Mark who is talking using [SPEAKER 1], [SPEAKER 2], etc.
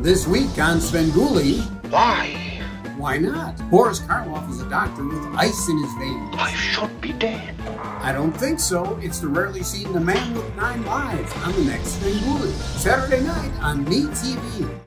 [SPEAKER 1] This week on Svengoolie,
[SPEAKER 2] Why?
[SPEAKER 1] why not? Boris Karloff is a doctor with ice in his veins.
[SPEAKER 2] I should be dead.
[SPEAKER 1] I don't think so. It's the rarely seen The Man with Nine Lives on the next Svengoolie. Saturday night on MeTV.